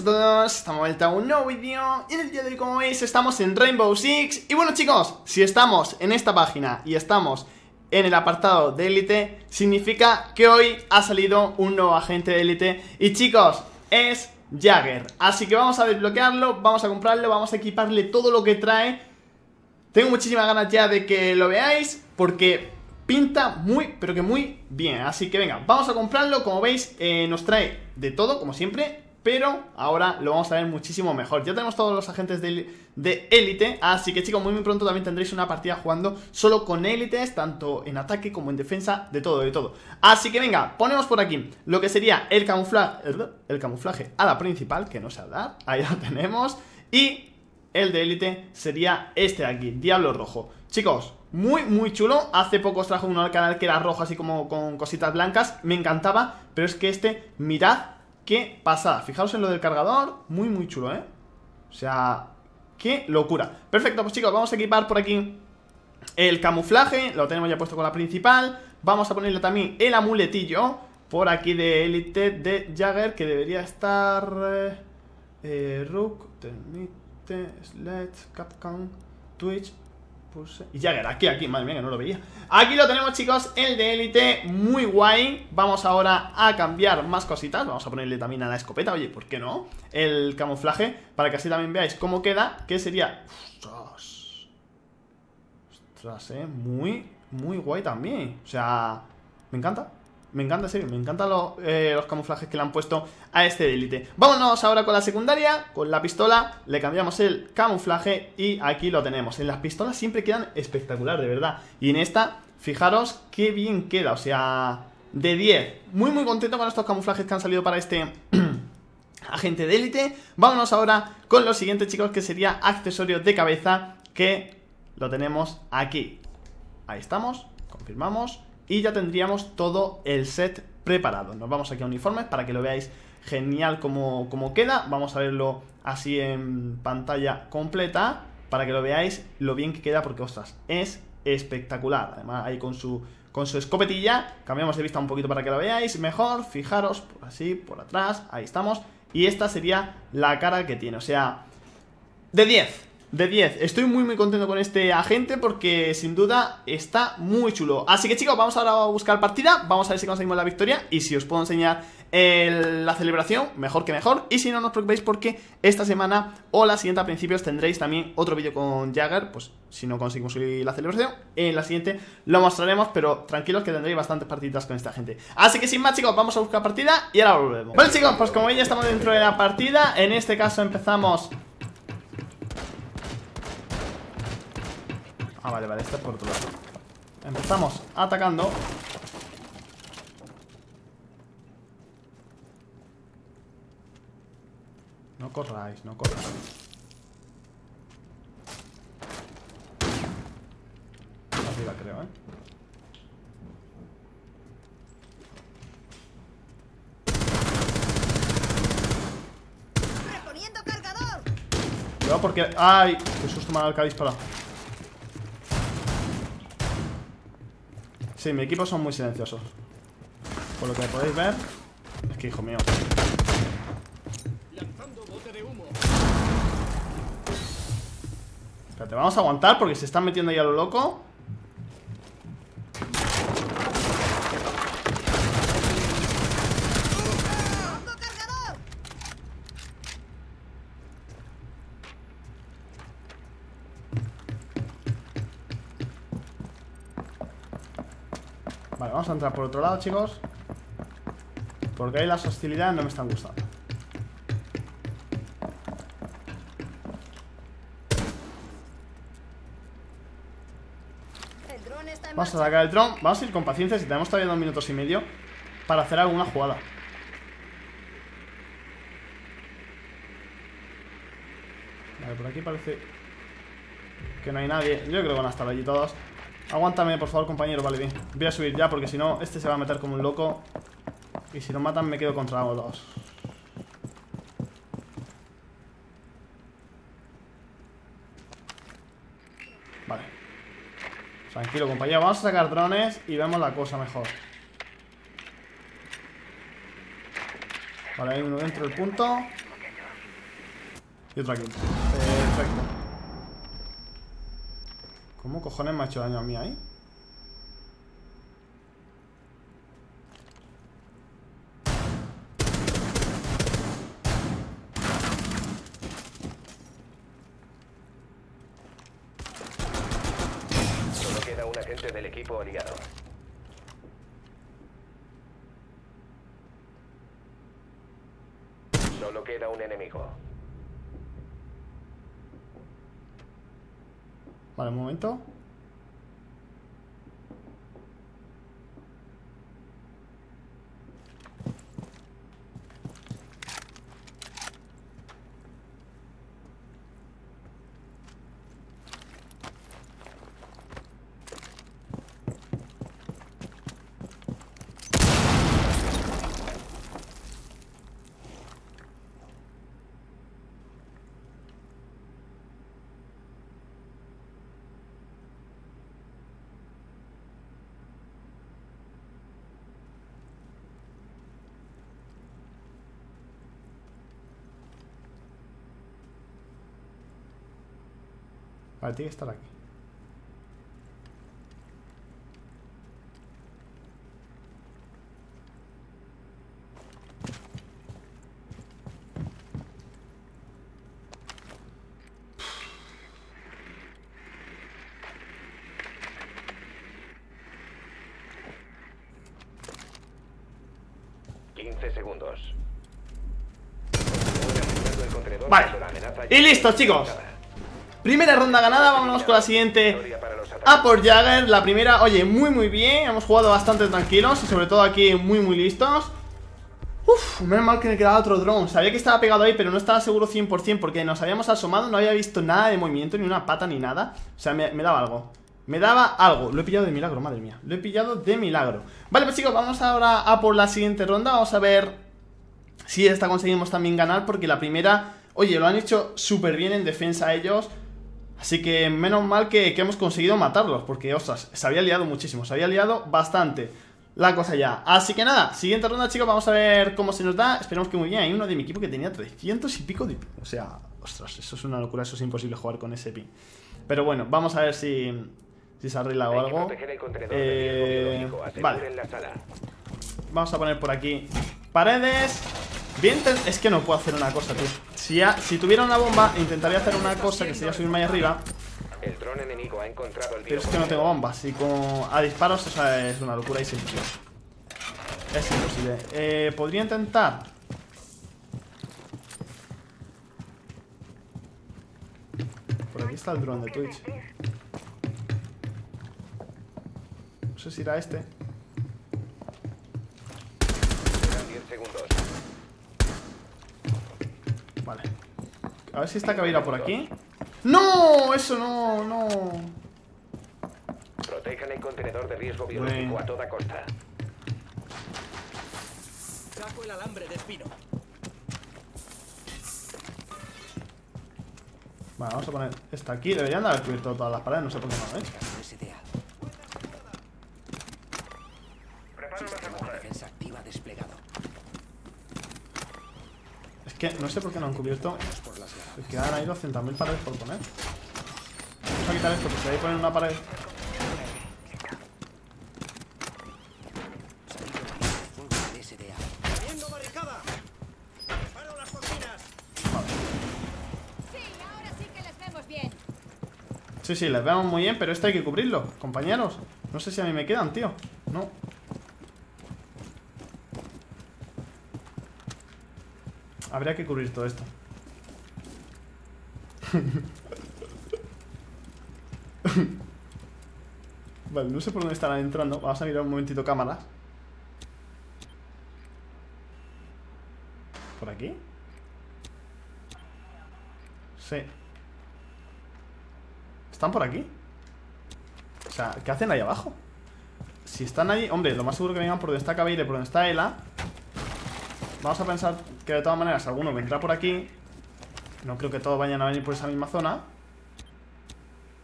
a todos, estamos vuelta a un nuevo vídeo Y en el día de hoy, como veis, estamos en Rainbow Six Y bueno chicos, si estamos en esta página y estamos en el apartado de élite Significa que hoy ha salido un nuevo agente de élite Y chicos, es Jagger. Así que vamos a desbloquearlo, vamos a comprarlo, vamos a equiparle todo lo que trae. Tengo muchísimas ganas ya de que lo veáis Porque pinta muy, pero que muy bien. Así que venga, vamos a comprarlo. Como veis, eh, nos trae de todo, como siempre pero ahora lo vamos a ver muchísimo mejor. Ya tenemos todos los agentes de élite, así que chicos, muy muy pronto también tendréis una partida jugando solo con élites, tanto en ataque como en defensa, de todo, de todo. Así que venga, ponemos por aquí lo que sería el camuflaje, el camuflaje a la principal, que no sé hablar, ahí lo tenemos, y el de élite sería este de aquí, Diablo Rojo. Chicos, muy muy chulo, hace poco os trajo uno al canal que era rojo así como con cositas blancas, me encantaba, pero es que este, mirad Qué pasada, fijaos en lo del cargador. Muy muy chulo, ¿eh? O sea, qué locura. Perfecto, pues chicos, vamos a equipar por aquí El camuflaje, lo tenemos ya puesto con la principal. Vamos a ponerle también el amuletillo Por aquí de Elite de Jagger Que debería estar eh, eh Rook, Termite, Sledge, Capcom, Twitch y Jagger, aquí, aquí, madre mía, que no lo veía. Aquí lo tenemos, chicos, el de élite Muy guay, vamos ahora a cambiar Más cositas, vamos a ponerle también a la escopeta Oye, ¿por qué no? El camuflaje, para que así también veáis cómo queda Que sería... Ostras Ostras, eh, muy, muy guay también. O sea, me encanta me encanta, sí, me encantan eh, los camuflajes que le han puesto a este élite. Vámonos ahora con la secundaria, con la pistola Le cambiamos el camuflaje y aquí lo tenemos. En las pistolas siempre quedan espectacular, de verdad. Y en esta, fijaros qué bien queda, o sea, de 10 Muy muy contento con estos camuflajes que han salido para este... agente de élite. Vámonos ahora con lo siguiente chicos que sería accesorio de cabeza Que lo tenemos aquí. Ahí estamos, confirmamos y ya tendríamos todo el set preparado. Nos vamos aquí a uniformes para que lo veáis genial como, queda. Vamos a verlo así en pantalla completa para que lo veáis lo bien que queda porque, ostras, es espectacular. Además, ahí con su, con su escopetilla, cambiamos de vista un poquito para que lo veáis mejor. Fijaros, por así, por atrás, ahí estamos. Y esta sería la cara que tiene, o sea, de 10 de 10. Estoy muy muy contento con este agente porque sin duda está muy chulo. Así que chicos, vamos ahora a buscar partida, vamos a ver si conseguimos la victoria y si os puedo enseñar la celebración, mejor que mejor. Y si no, no os preocupéis porque esta semana o la siguiente a principios tendréis también otro vídeo con Jagger, pues si no conseguimos la celebración, en la siguiente lo mostraremos, pero tranquilos que tendréis bastantes partidas con esta gente. Así que sin más chicos, vamos a buscar partida y ahora volvemos. Bueno chicos, pues como veis ya estamos dentro de la partida, en este caso empezamos Ah, vale, vale, este es por otro lado Empezamos atacando No corráis, no corráis Arriba creo, ¿eh? Cuidado porque... ¡Ay! Qué susto me ha dado el disparado Sí, mi equipo son muy silenciosos. Por lo que podéis ver Es que, hijo mío. Espérate, vamos a aguantar porque se están metiendo ahí a lo loco Vale, vamos a entrar por otro lado, chicos. Porque ahí las hostilidades no me están gustando. Vamos a sacar el dron. Vamos a ir con paciencia si tenemos todavía dos minutos y medio Para hacer alguna jugada. Vale, por aquí parece Que no hay nadie. Yo creo que van a estar allí todos Aguántame, por favor, compañero, vale, bien. Voy a subir ya, porque si no, este se va a meter como un loco. Y si nos matan, me quedo contra los dos. Vale. Tranquilo, compañero, vamos a sacar drones Y vemos la cosa mejor. Vale, hay uno dentro del punto. Y otro aquí. Perfecto. ¿Cómo cojones me ha hecho daño a mí ahí? Solo queda un agente del equipo aliado. Solo queda un enemigo. Vale, un momento. Vale, tiene que estar aquí. Quince segundos. Vale. Y listo, chicos. Primera ronda ganada, vámonos con la siguiente. A por Jagger, la primera, oye, muy muy bien Hemos jugado bastante tranquilos y sobre todo aquí muy muy listos. Uf, menos mal que me quedaba otro drone Sabía que estaba pegado ahí, pero no estaba seguro 100% Porque nos habíamos asomado, no había visto nada de movimiento Ni una pata ni nada. O sea, me, me daba algo. Me daba algo, lo he pillado de milagro, madre mía. Lo he pillado de milagro. Vale, pues chicos, vamos ahora a por la siguiente ronda. Vamos a ver si esta conseguimos también ganar Porque la primera, oye, lo han hecho súper bien en defensa ellos Así que menos mal que, que hemos conseguido matarlos, porque, ostras, se había liado muchísimo, se había liado bastante la cosa ya. Así que nada, siguiente ronda, chicos, vamos a ver cómo se nos da. Esperemos que muy bien. Hay uno de mi equipo que tenía 300 y pico de... O sea, ostras, eso es una locura, eso es imposible jugar con ese pin. Pero bueno, vamos a ver si, si se arregla o algo. Eh, vale. Vamos a poner por aquí paredes. Bien, es que no puedo hacer una cosa, tío. Si, ya- si tuviera una bomba, intentaría hacer una cosa que sería subirme ahí arriba. El dron enemigo ha encontrado el Pero es que no tengo bombas y con a disparos esa es una locura y es imposible. Es imposible. Eh, Podría intentar. Por aquí está el dron de Twitch. No sé si era este. Quedan 10 segundos. Vale. A ver si está cabida por aquí. ¡No! Eso no, no. Protejan el contenedor de riesgo biológico Bueno. a toda costa. Saco el alambre de espino. Vale, vamos a poner esta aquí. Deberían de haber cubierto todas las paredes, no sé por qué no lo he hecho. SDA. Prepara Sistema de defensa activa desplegado. Es que no sé por qué no han cubierto. Quedan ahí 200.000 paredes por poner. Vamos a quitar esto porque ahí ponen una pared. Sí, sí, les vemos muy bien, pero esto hay que cubrirlo, compañeros. No sé si a mí me quedan, tío. No. Habría que cubrir todo esto. vale, no sé por dónde estarán entrando. Vamos a mirar un momentito cámaras. ¿Por aquí? Sí. ¿Están por aquí? O sea, ¿qué hacen ahí abajo? Si están ahí, hombre, lo más seguro que vengan por donde está Kabir y por donde está Ela. Vamos a pensar que de todas maneras alguno vendrá por aquí. No creo que todos vayan a venir por esa misma zona.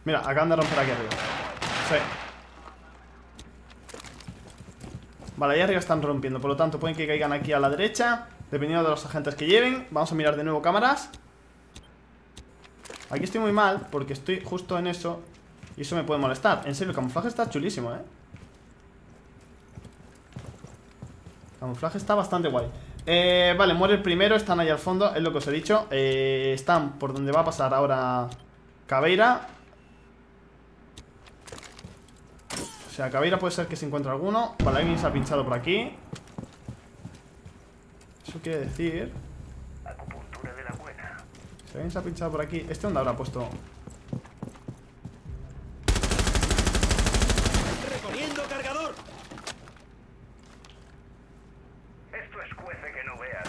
Mira, acaban de romper aquí arriba. Sí. Vale, ahí arriba están rompiendo, por lo tanto pueden que caigan aquí a la derecha, dependiendo de los agentes que lleven. Vamos a mirar de nuevo cámaras. Aquí estoy muy mal porque estoy justo en eso Y eso me puede molestar En serio, el camuflaje está chulísimo, eh camuflaje está bastante guay eh, Vale, muere el primero Están ahí al fondo, es lo que os he dicho eh, Están por donde va a pasar ahora Caveira O sea, Caveira puede ser que se encuentre alguno Vale, alguien se ha pinchado por aquí Eso quiere decir Acupuntura de la buena. Si alguien se ha pinchado por aquí ¿Este dónde habrá puesto? Reponiendo cargador. Esto escuece que no veas.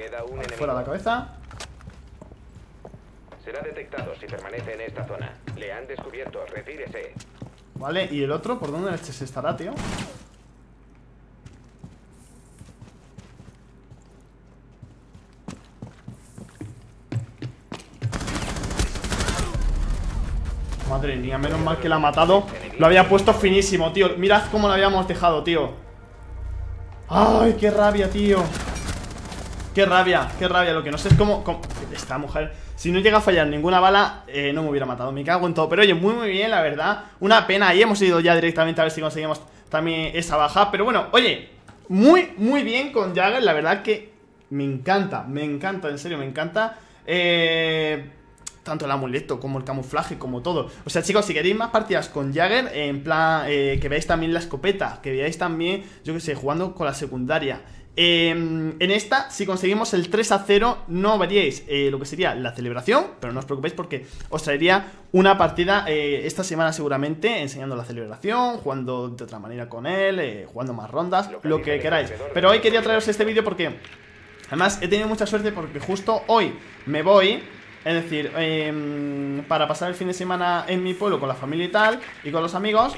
Queda un enemigo. Fuera la cabeza Será detectado si permanece en esta zona. Le han descubierto. Retírese. Vale, ¿y el otro? ¿Por dónde leches estará, tío? Madre mía, menos mal que la ha matado Lo había puesto finísimo, tío Mirad cómo lo habíamos dejado, tío Ay, qué rabia, tío Qué rabia, qué rabia Lo que no sé es cómo... cómo- Esta mujer Si no llega a fallar ninguna bala eh, No me hubiera matado, me cago en todo Pero oye, muy muy bien, la verdad Una pena, ahí hemos ido ya directamente a ver si conseguimos También esa baja, pero bueno, oye Muy, muy bien con Jagger La verdad que me encanta, me encanta En serio, me encanta Eh... Tanto el amuleto como el camuflaje, como todo. O sea, chicos, si queréis más partidas con Jagger, en plan, eh, que veáis también la escopeta, que veáis también, yo que sé, jugando con la secundaria. Eh, en esta, si conseguimos el 3 a 0, no veríais eh, lo que sería la celebración, pero no os preocupéis porque os traería una partida eh, esta semana seguramente, enseñando la celebración, jugando de otra manera con él, eh, jugando más rondas, lo que queráis. Pero hoy quería traeros este vídeo porque Además, he tenido mucha suerte porque justo hoy me voy. Es decir, em, para pasar el fin de semana en mi pueblo con la familia y tal, y con los amigos.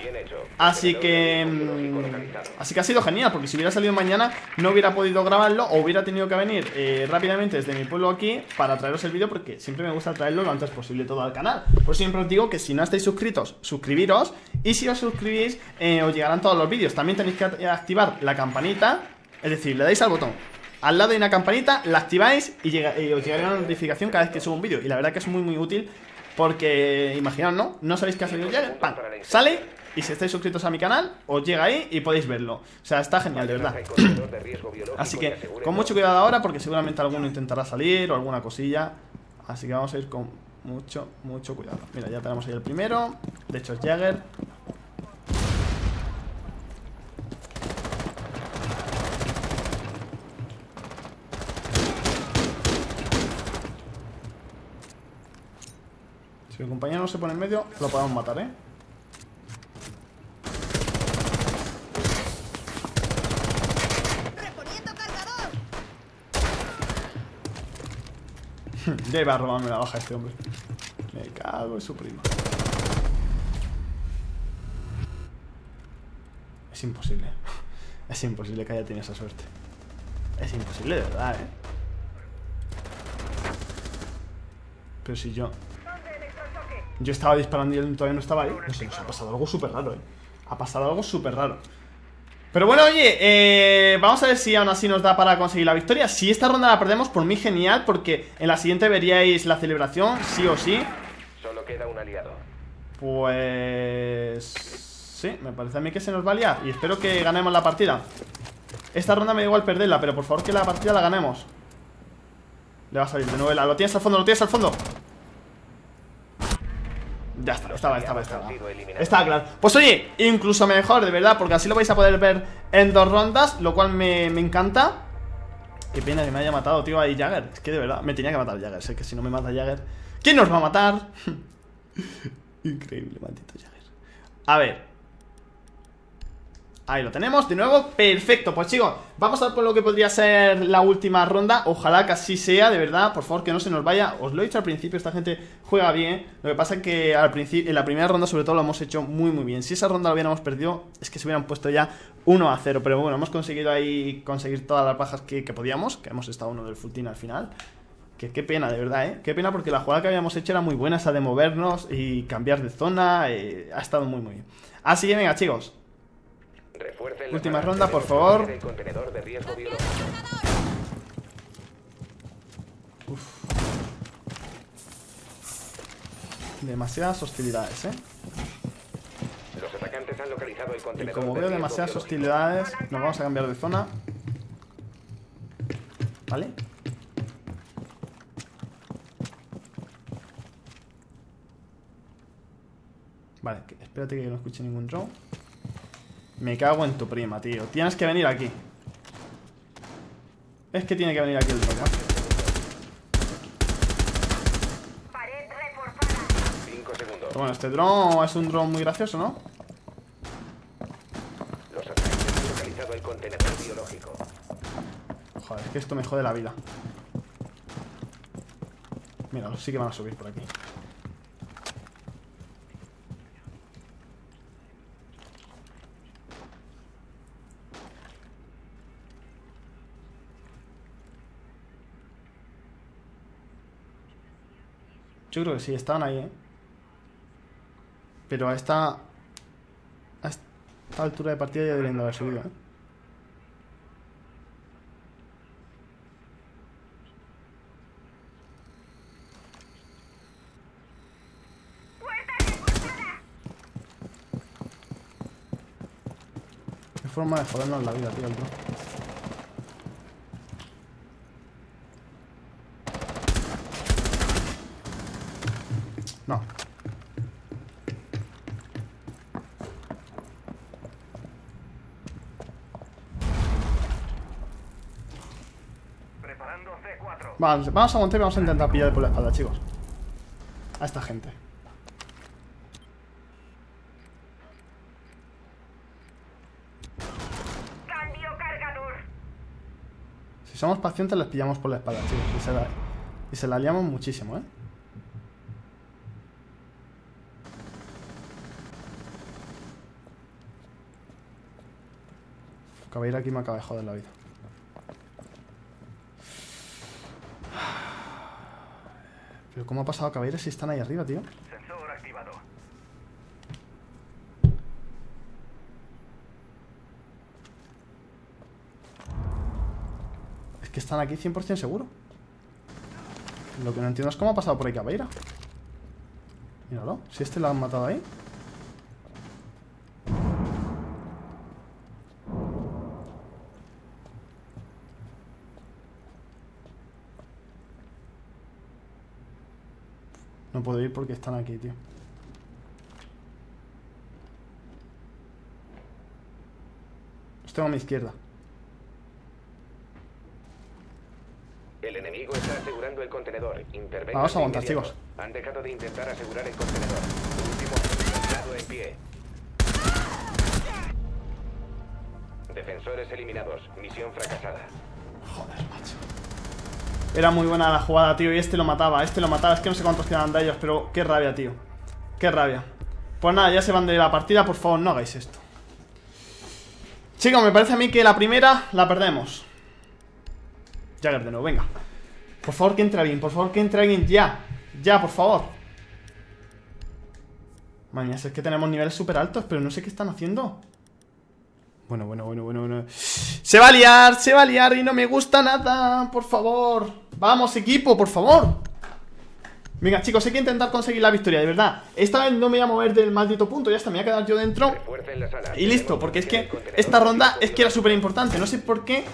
Así que. Em, así que ha sido genial, porque si hubiera salido mañana no hubiera podido grabarlo o hubiera tenido que venir eh, rápidamente desde mi pueblo aquí para traeros el vídeo, porque siempre me gusta traerlo lo antes posible todo al canal. Por eso siempre os digo que si no estáis suscritos, suscribiros. Y si os suscribís, eh, os llegarán todos los vídeos. También tenéis que act- activar la campanita, es decir, le dais al botón. Al lado hay una campanita, la activáis y, llega- y os llegará una notificación cada vez que subo un vídeo. Y la verdad que es muy muy útil porque, imaginaos, ¿no? No sabéis qué ha salido ya, ¡pam! Sale y si estáis suscritos a mi canal, os llega ahí y podéis verlo. O sea, está genial, de verdad. Así que con mucho cuidado ahora porque seguramente alguno intentará salir o alguna cosilla. Así que vamos a ir con mucho, mucho cuidado. Mira, ya tenemos ahí el primero. De hecho es Jagger. Si el compañero no se pone en medio, lo podemos matar, ¿eh? Ya iba a robarme la baja este hombre. Me cago en su prima. Es imposible. Es imposible que haya tenido esa suerte. Es imposible, de verdad, ¿eh? Pero si yo... Yo estaba disparando y él todavía no estaba ahí. No sé, nos ha pasado algo súper raro, ¿eh? Ha pasado algo súper raro. Pero bueno, oye, eh, vamos a ver si aún así nos da para conseguir la victoria. Si esta ronda la perdemos, por mí genial, porque en la siguiente veríais la celebración, sí o sí. Solo queda un aliado. Pues... Sí, me parece a mí que se nos va a liar Y espero que ganemos la partida Esta ronda me da igual perderla Pero por favor que la partida la ganemos Le va a salir de nuevo la- Lo tienes al fondo, lo tienes al fondo Ya está, estaba, estaba, estaba. Estaba claro. Pues oye, incluso mejor, de verdad Porque así lo vais a poder ver en dos rondas Lo cual me, me encanta. Qué pena que me haya matado, tío, ahí Jagger. Es que de verdad, me tenía que matar Jagger Sé que si no me mata Jagger ¿Quién nos va a matar? Increíble, maldito Jagger. A ver Ahí lo tenemos, de nuevo, perfecto Pues chicos, vamos a por lo que podría ser la última ronda Ojalá que así sea, de verdad Por favor, que no se nos vaya Os lo he dicho al principio, esta gente juega bien Lo que pasa es que al principio, en la primera ronda sobre todo lo hemos hecho muy muy bien Si esa ronda la hubiéramos perdido, es que se hubieran puesto ya 1 a 0 Pero bueno, hemos conseguido ahí conseguir todas las bajas que, podíamos Que hemos estado uno del full al final que qué pena, de verdad, ¿eh? Qué pena porque la jugada que habíamos hecho era muy buena, esa de movernos y cambiar de zona. eh, ha estado muy, muy bien. Así que venga, chicos. Última ronda, por favor. biológico. Demasiadas hostilidades, ¿eh? Los atacantes han localizado el Y contenedor como de veo demasiadas hostilidades, nos vamos a cambiar de zona. ¿Vale? Vale, espérate que no escuche ningún drone. Me cago en tu prima, tío. Tienes que venir aquí. Es que tiene que venir aquí el. Pero bueno, este drone es un drone muy gracioso, ¿no? Los han localizado el contenedor biológico. Joder, es que esto me jode la vida. Mira, sí que van a subir por aquí. Yo creo que sí, estaban ahí, ¿eh? Pero a esta... A esta altura de partida ya deberían de haber subido, ¿eh? Forma de jodernos la vida, tío, el bro. No. Vale, vamos a montar y vamos a intentar pillar por la espalda, chicos. A esta gente. Si somos pacientes, les pillamos por la espalda, chicos. Y se la, y se la liamos muchísimo, ¿eh? Cabeira aquí me acaba de joder la vida. Pero ¿cómo ha pasado a si están ahí arriba, tío? Sensor activado. Es que están aquí 100% seguro. Lo que no entiendo es cómo ha pasado por ahí Cabeira. Míralo, si este lo han matado ahí. No puedo ir porque están aquí, tío. Tengo a mi izquierda. El enemigo está asegurando el contenedor. Intervengan Vamos a aguantar, chicos. Han dejado de intentar asegurar el contenedor. Último en pie. Defensores eliminados. Misión fracasada. Era muy buena la jugada, tío. Y este lo mataba, este lo mataba. Es que no sé cuántos quedan de ellos, pero qué rabia, tío. Qué rabia. Pues nada, ya se van de la partida. Por favor, no hagáis esto. Chicos, me parece a mí que la primera la perdemos. Jagger de nuevo, venga. Por favor, que entre alguien. Por favor, que entre alguien ya. Ya, por favor. Madre mía, es que tenemos niveles súper altos, pero no sé qué están haciendo. Bueno, bueno, bueno, bueno, bueno. Se va a liar, se va a liar y no me gusta nada. Por favor. Vamos, equipo, por favor. Venga, chicos, hay que intentar conseguir la victoria, de verdad. Esta vez no me voy a mover del maldito punto, ya está, me voy a quedar yo dentro. Y listo, porque es que esta ronda es que era súper importante. No sé por qué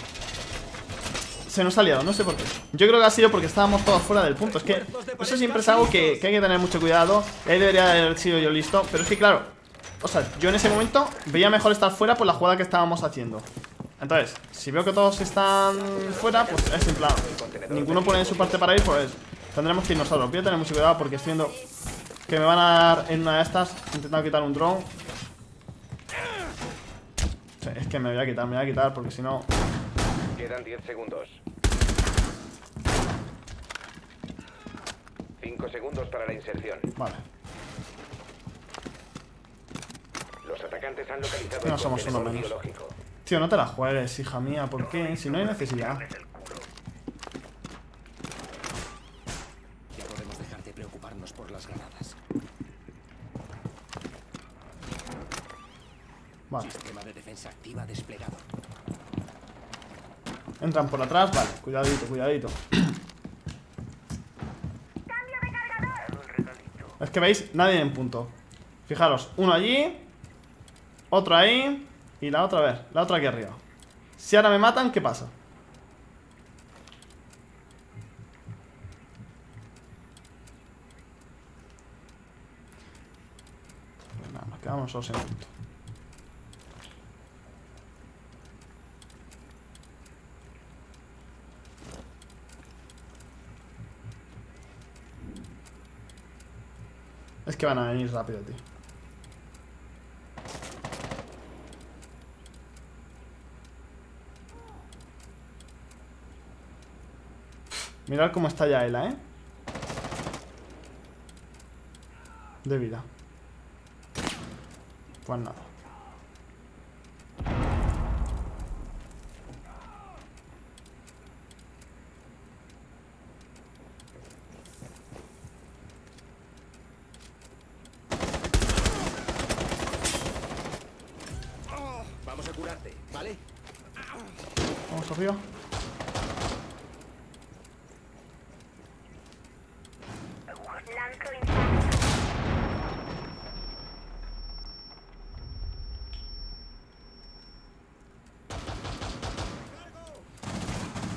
se nos ha liado, no sé por qué. Yo creo que ha sido porque estábamos todos fuera del punto. Es que eso siempre es algo que, que hay que tener mucho cuidado. Ahí debería de haber sido yo listo. Pero es que, claro, o sea, yo en ese momento veía mejor estar fuera por la jugada que estábamos haciendo. Entonces, si veo que todos están fuera, pues es en plan, ninguno pone en su parte para ir, pues tendremos que ir nosotros. Voy a tener mucho cuidado porque estoy viendo que me van a dar en una de estas, intentando quitar un drone. Es que me voy a quitar, me voy a quitar porque si no... Quedan 10 segundos. 5 segundos para la inserción. Vale. Los atacantes han localizado No somos uno menos. biológico. Tío, no te la juegues, hija mía, ¿por qué? Si no hay necesidad. Ya podemos dejar de preocuparnos por las granadas. Vale. Sistema de defensa activa desplegado. Entran por atrás, vale. Cuidadito, cuidadito. Es que veis, nadie en punto. Fijaros, uno allí, otro ahí y la otra, a ver, la otra aquí arriba. Si ahora me matan, ¿qué pasa? Pues nada, nos quedamos solos en punto. Es que van a venir rápido, tío. Mirad cómo está ya Ela, ¿eh? De vida. Pues nada. Vamos a curarte, ¿vale? Vamos arriba.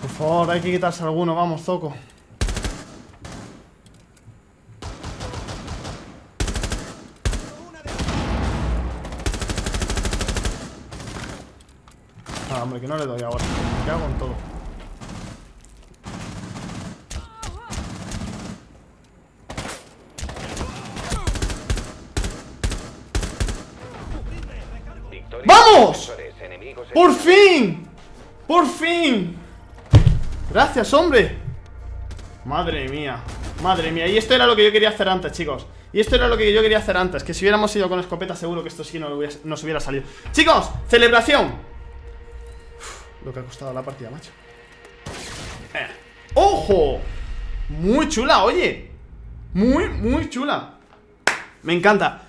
Por favor, hay que quitarse alguno, vamos, Zoco. Ah, hombre, que no le doy ahora. Me cago en todo. ¡Vamos! ¡Por fin! ¡Por fin! Gracias, hombre. Madre mía Madre mía, y esto era lo que yo quería hacer antes, chicos. Y esto era lo que yo quería hacer antes Que si hubiéramos ido con escopeta seguro que esto sí no nos hubiera salido. Chicos, celebración. Uf, Lo que ha costado la partida, macho. Eh, ¡Ojo! Muy chula, oye. Muy, muy chula. Me encanta.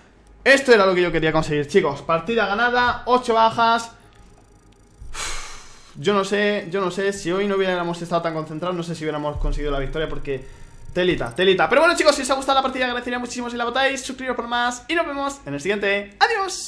Esto era lo que yo quería conseguir, chicos. Partida ganada, 8 bajas yo no sé, yo no sé si hoy no hubiéramos estado tan concentrados, no sé si hubiéramos conseguido la victoria porque telita, telita. Pero bueno chicos, si os ha gustado la partida agradecería muchísimo si la votáis, suscribiros por más y nos vemos en el siguiente. Adiós.